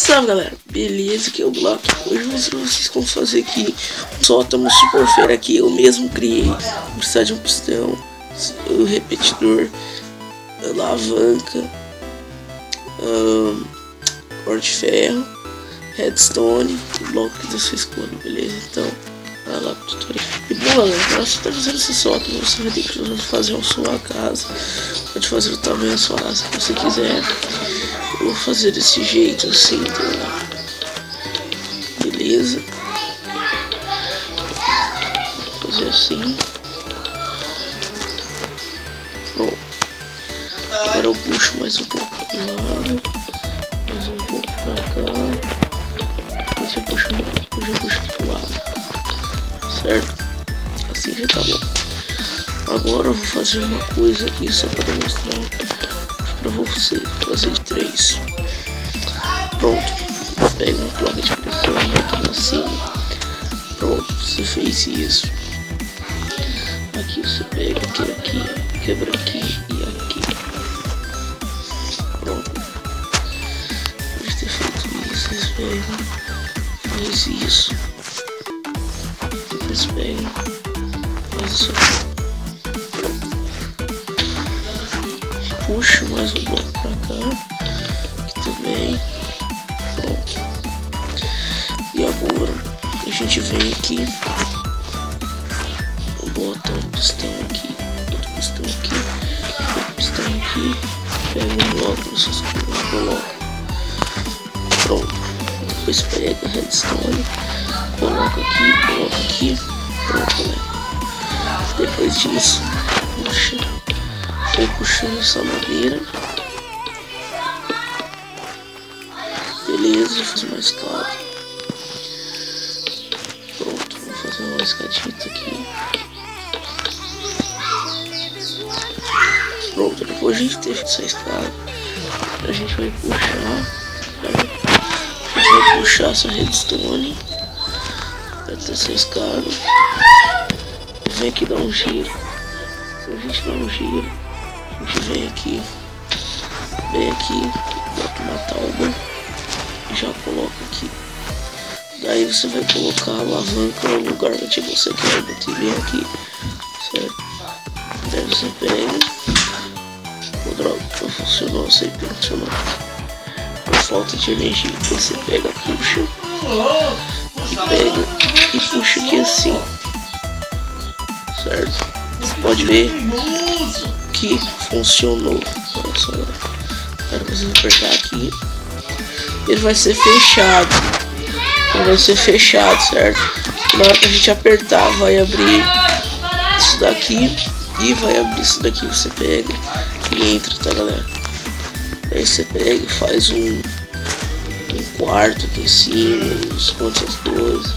Salve galera, beleza? Aqui é o Block. Hoje eu vou mostrar vocês como fazer aqui um sótão super feira aqui. Eu mesmo criei. Vou precisar de um pistão, o repetidor, alavanca, um, corte de ferro, redstone bloco da sua escolha, beleza? Então, vai lá pro tutorial. E bom galera, pra você estar fazendo esse sótão, você vai ter que fazer a sua casa. Pode fazer o tamanho da sua casa que você quiser. Vou fazer desse jeito assim? Beleza. Vou fazer assim. Bom. Agora eu puxo mais um pouco pro lado. Mais um pouco pra cá. Depois eu puxo, depois eu puxo pro lado. Certo? Assim já tá bom. Agora eu vou fazer uma coisa aqui só para demonstrar para você fazer três. Pronto, pega uma placa de na cima. Pronto, você fez isso. Aqui você pega aqui, aqui, quebra aqui e aqui. Pronto. Depois de ter feito isso, vocês pegam, faz isso. Depois pegam, faz isso aqui. Puxo mais um bloco pra cá. Aqui também. Pronto. E agora a gente vem aqui. Bota um pistão aqui. Outro pistão aqui. Outro pistão aqui. Pega um bloco, vocês colocam. Pronto. Depois pega a redstone. Coloca aqui, coloca aqui. Pronto, né? Depois disso, Vou puxando essa madeira. Beleza, fiz uma escada. Pronto, vou fazer uma escadita aqui. Pronto, depois a gente ter feito essa escada, a gente vai puxar. A gente vai puxar essa redstone. Até essa escada. Vem aqui dar um giro. A gente dar um giro vem aqui, vem aqui, bota uma tábua e já coloca aqui. Daí você vai colocar a alavanca no lugar onde você quer, botei bem aqui, certo? Daí você pega, o droga, não funcionou, sei que funcionou. Por falta de energia, você pega, puxa, e pega e puxa aqui assim, certo? Você pode ver funcionou. Olha só. Agora você apertar aqui. Ele vai ser fechado. Ele vai ser fechado, certo? Na hora que a gente apertar, vai abrir isso daqui. E vai abrir isso daqui. Você pega e entra, tá, galera? Aí você pega e faz um, um quarto aqui em cima. Esconde essas coisas.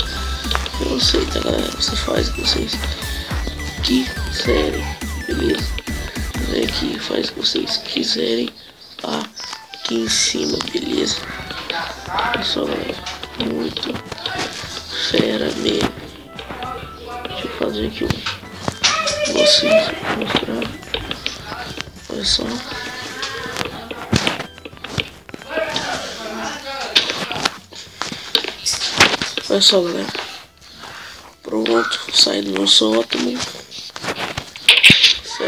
Eu não sei, tá, galera? Você faz que vocês quiserem. Beleza? Vem aqui faz o que vocês quiserem aqui em cima, beleza? Olha só, galera, muito fera mesmo. Deixa eu fazer aqui um vocês mostrar. Olha só. Olha só, galera. Pronto, sai do meu sótão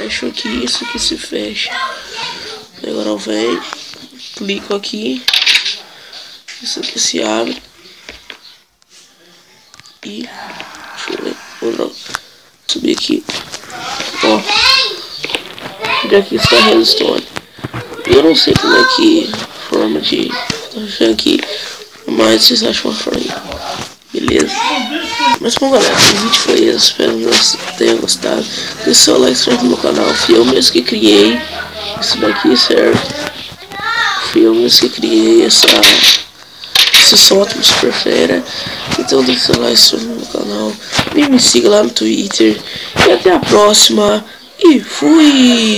fecho aqui, isso aqui se fecha. Agora venho, clico aqui, isso aqui se abre. E deixa eu ver, vou subir aqui. Ó, e aqui está a redstone. Eu não sei como é que forma de achando aqui, mas vocês acham uma forma. Beleza? Mas bom galera, o vídeo foi esse, espero que vocês tenham gostado. Deixe seu like, inscreva no meu canal, fui eu mesmo que criei isso daqui, certo? Fui eu mesmo que criei essa, esse sótão super fera. Então deixe seu like, inscreva no meu canal, e me siga lá no Twitter. E até a próxima, e fui!